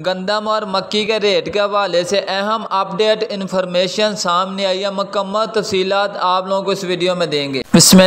गंदम और मक्की के रेट के हवाले से अहम अपडेट इन्फॉर्मेशन सामने आई है। मकम्मल तफसीत आप लोगों को इस वीडियो में देंगे। बिसमीम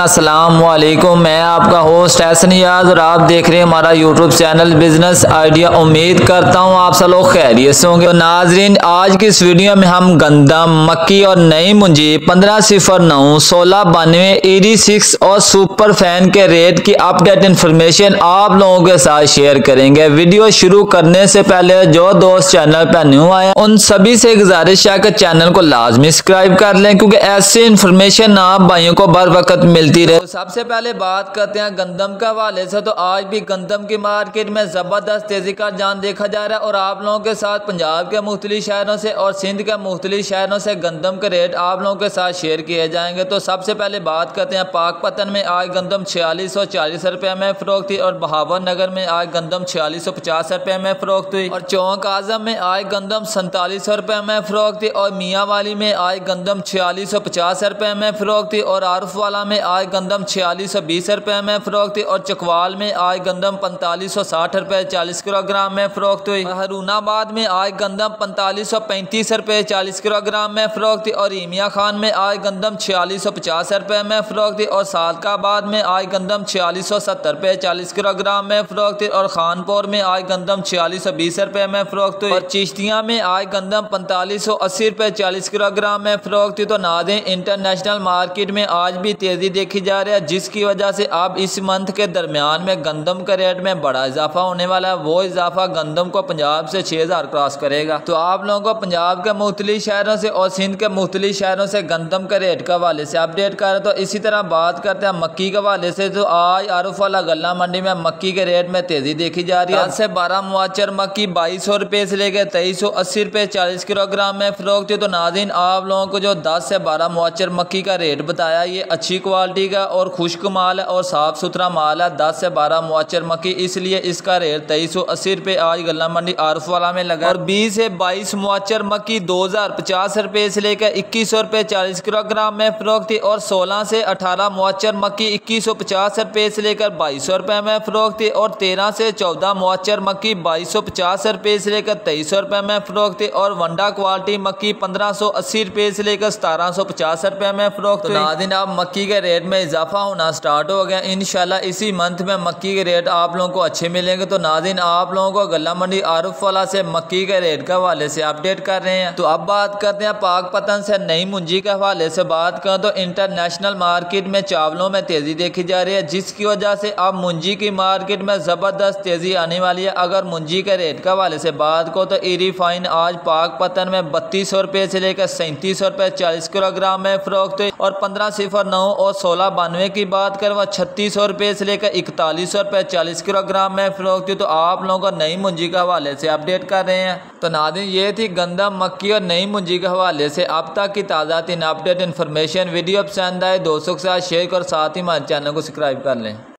अल्लाम मैं आपका होस्ट एहसन याद और आप देख रहे हैं हमारा यूट्यूब चैनल बिज़नेस आइडिया। उम्मीद करता हूँ आप सब लोग खैरियत से होंगे। तो नाजरीन, आज की इस वीडियो में हम गंदम मक्की और नई मुंजी पंद्रह सिफर नौ सोलह बानवे ईडी सिक्स और सुपर फ़ैन के रेट की अपडेट इन्फॉर्मेशन आप लोगों के साथ शेयर करेंगे। वीडियो शुरू करने से पहले जो दोस्त चैनल पर न्यू आए उन सभी से गुजारिश है कि चैनल को लाजमी सब्सक्राइब कर लें, क्योंकि ऐसी इन्फॉर्मेशन आप भाइयों को बर वक्त मिलती रहे। तो सबसे पहले बात करते हैं गंदम के हवाले से। तो आज भी गंदम की मार्केट में ज़बरदस्त तेज़ी का जान देखा जा रहा है और आप लोगों के साथ पंजाब के मुख्तलि शहरों से और सिंध के मुख्तलि शहरों से गंदम के रेट आप लोगों के साथ शेयर किए जाएँगे। तो सबसे पहले बात करते हैं पाक पतन में। आज गंदम छियालीस सौ चालीस रुपये में फरोख थी और बहावर नगर में आज गंदम छियालीस सौ पचास रुपये में फ़रोख्त हुई। और चौक आज़म में आए गंदम सैंतालीस रुपये में फ़रोख्त थी और मियाँ वाली में आए गंदम छियालीस सौ पचास रुपये में फ़रोख्त थी और आरफ वाला में आए गंदम छियालीस सौ बीस रुपये में फ़रोख्त थी और चकवाल में आए गंदम पैंतालीस सौ साठ रुपये चालीस किलोग्राम में फ़रोख्त हुई हरूनाबाद में आए गंदम पैंतालीस सौ पैंतीस रुपये चालीस किलोग्राम में फ़रोख्त थी और ईमिया खान में आए गंदम छियालीस सौ पचास रुपये में फ़रोख्त थी और सादकाबाद में आए गंदम छियालीस सौ सत्तर रुपये चालीस किलोग्राम में फ़रोख्त थी और खानपुर में आए गंदम छियालीस सौ बीस रुपये में फरोख्त हुई और चिश्तिया में आज गंदम पैंतालीस सौ अस्सी रुपये चालीस किलोग्राम में फरोख्त थी। तो नादे इंटरनेशनल मार्केट में आज भी तेज़ी देखी जा रही है, जिसकी वजह से अब इस मंथ के दरमियान में गंदम के रेट में बड़ा इजाफा होने वाला है। वो इजाफा गंदम को पंजाब से छः हज़ार क्रॉस करेगा। तो आप लोगों को पंजाब के मुख्तलि शहरों से और सिंध के मुख्तलि शहरों से गंदम के रेट के हवाले से अपडेट कर। तो इसी तरह बात करते हैं मक्की के हवाले से तो आज आरूफ वाला गला मंडी में मक्की के रेट में तेज़ी देखी जा रही है। से बारह मुआचर मक्की बाईस सौ रुपये से लेकर तेईस सौ अस्सी रुपये चालीस किलोग्राम में फ़रोख्त तो नाजिन आप लोगों को जो दस से बारह मुआचर मक्की का रेट बताया, ये अच्छी क्वालिटी का और खुश्क माल है और साफ़ सुथरा माल है, दस से बारह मुआचर मक्की, इसलिए इसका रेट तेईस सौ अस्सी रुपये आज गला मंडी आरफ वाला में लगा। और बीस से बाईस मुआचर मक्की, दो हज़ार पचास रुपये से लेकर इक्कीस सौ रुपये चालीस किलोग्राम में फ़रोख्त थी और सोलह से अठारह मुआचर मक्की, इक्कीस सौ पचास रुपये से लेकर बाईस सौ रुपये में फ़रोख्त थी और तेरह से चौदह मुआचर मक्की, बाईस सौ पचास रुपये से लेकर तेईस सौ रुपये में फ़रोख्त थी और वंडा क्वालिटी मक्की, पंद्रह सौ अस्सी रुपये से लेकर सतारह सौ पचास रुपये में फ़रोख्त तो नादिन अब मक्की के रेट में इजाफा होना स्टार्ट हो गया। इन इसी मंथ में मक्की के रेट आप लोगों को अच्छे मिलेंगे। तो नादिन आप लोगों को गला मंडी आरुफ वाला से मक्की के रेट के हवाले से अपडेट कर रहे हैं। तो अब बात करते हैं पाक पतन से नई मुंजी के हवाले से बात करें तो इंटरनेशनल मार्केट में चावलों में तेज़ी देखी जा रही है जिसकी वजह से अब मुंजी की मार्केट में ज़बरदस्त तेज़ी आने वाली है। अगर मुंजी के रेट के हवाले से बात करो तो ई रिफाइन आज पाक पतन में बत्तीस सौ रुपये से लेकर सैंतीस सौ रुपये चालीस किलोग्राम में फ़रोख्त। हुई और पंद्रह सिफर नौ और सोलह बानवे की बात करें, वह छत्तीस सौ रुपये से लेकर इकतालीस सौ रुपये चालीस किलोग्राम में फ़रोख्त हुई तो आप लोगों को नई मुंजी के हवाले से अपडेट कर रहे हैं। तो नादिन ये थी गंदा, मक्की और नई मुंजी के हवाले से अब तक की ताज़ा तीन अपडेट इन्फॉर्मेशन वीडियो पसंद आए दोस्तों के साथ शेयर कर, साथ ही हमारे चैनल को सब्सक्राइब कर लें।